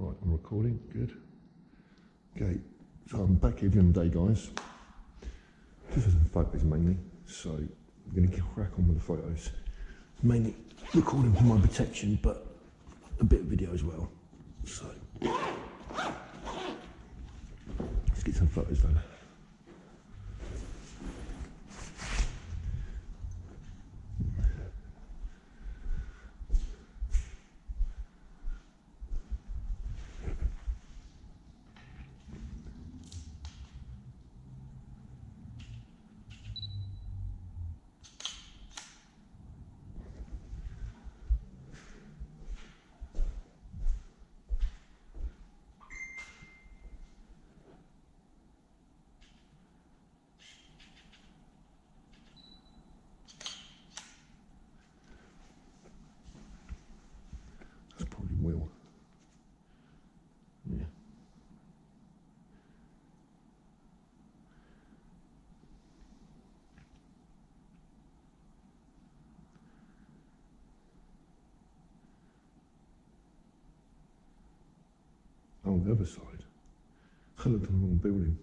Right, I'm recording. Good. Okay, so I'm back here the day, guys. Just for some photos mainly. So I'm going to crack on with the photos. Mainly recording for my protection, but a bit of video as well. So let's get some photos done. The other side. I looked in the wrong building.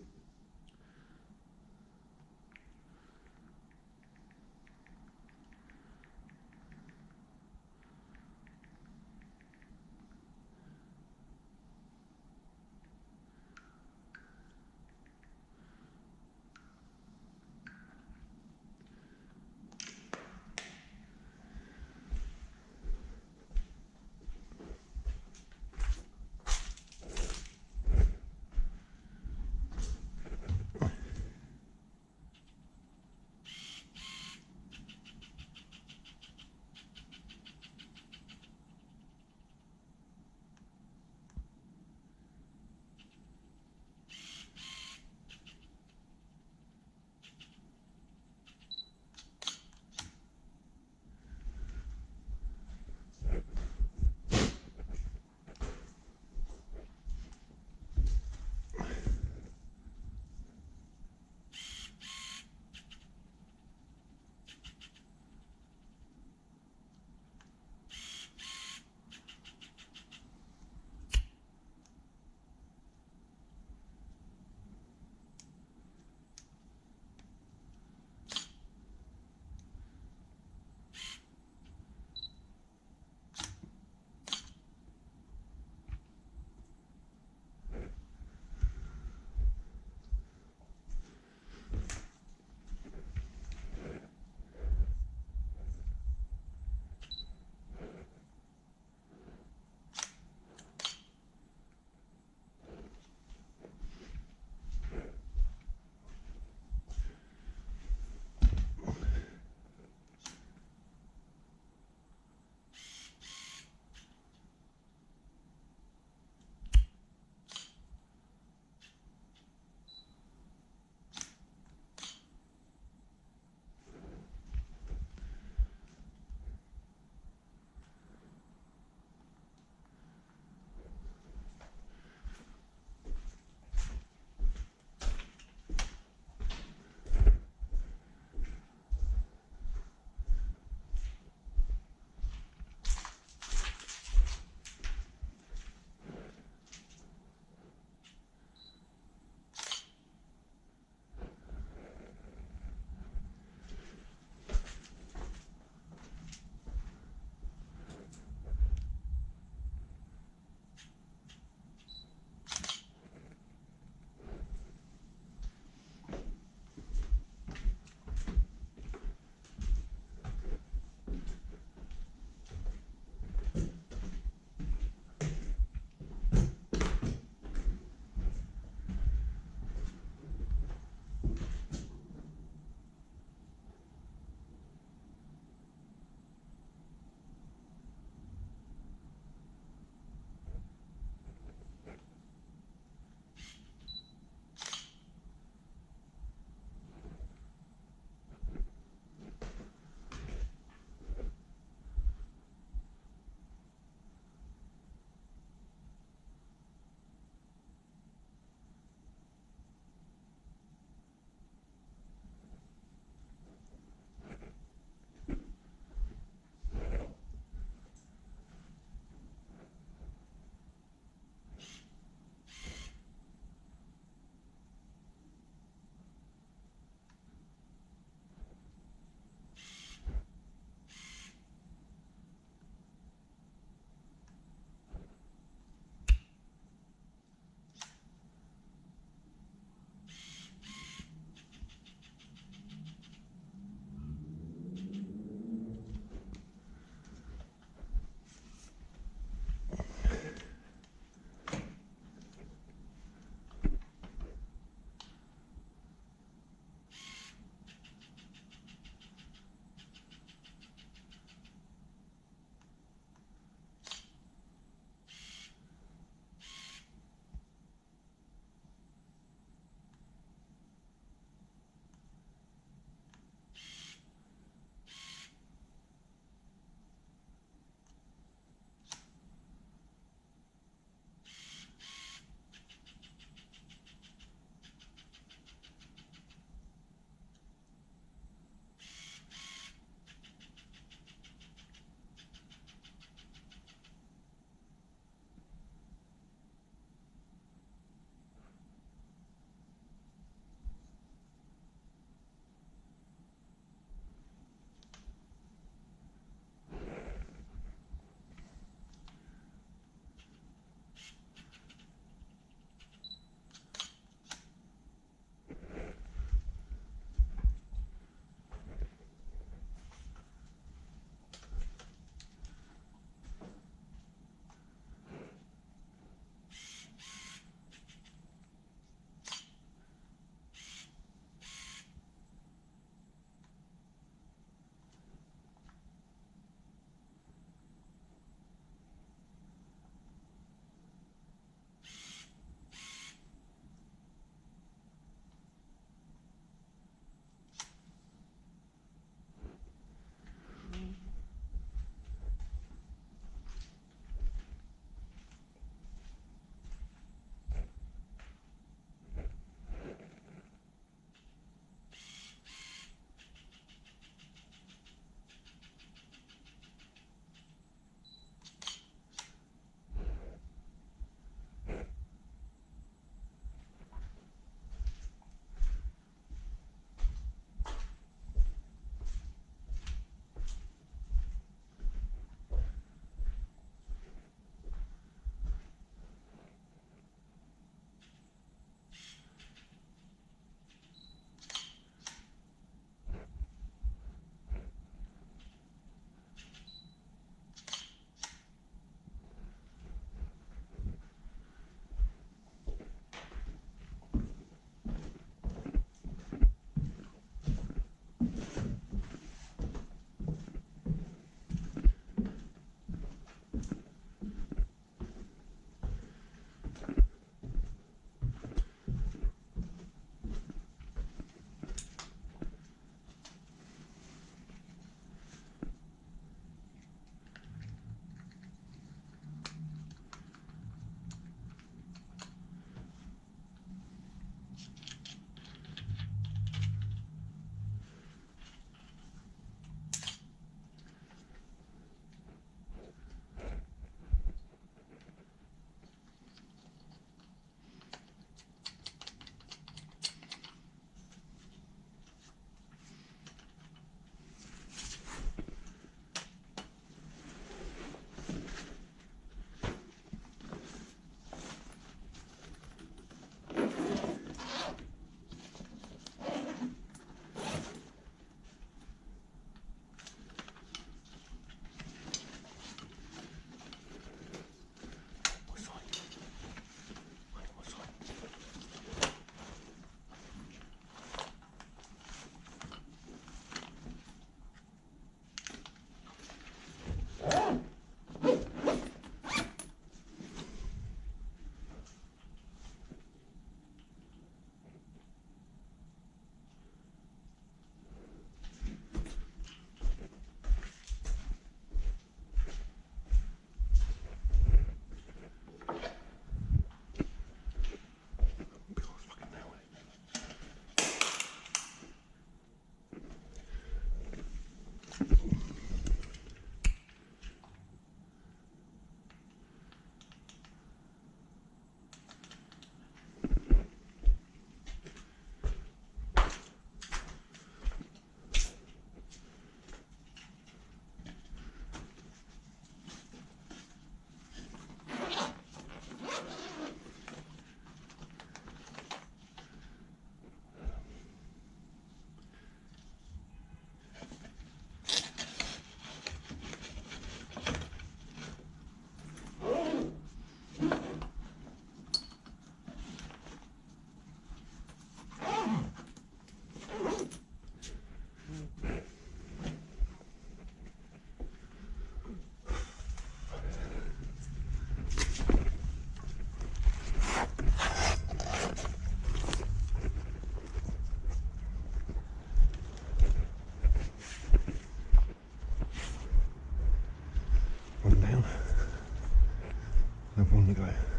na wolny grają.